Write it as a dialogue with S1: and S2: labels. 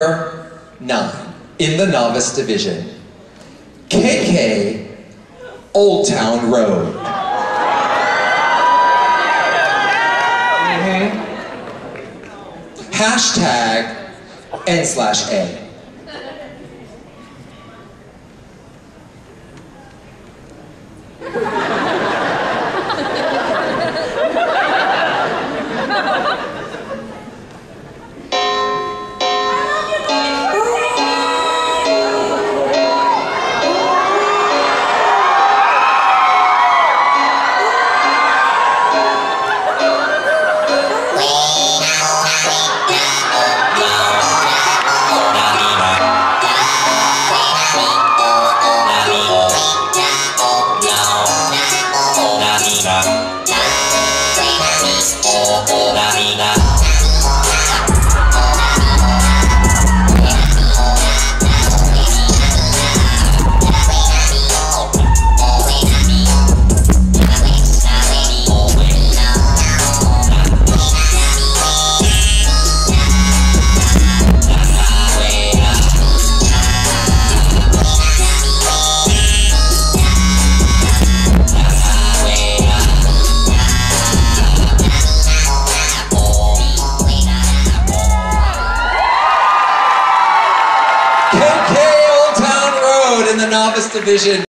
S1: nine in the novice division. KK Old Town Road. Mm-hmm. Hashtag N slash A. KK Old in the novice division.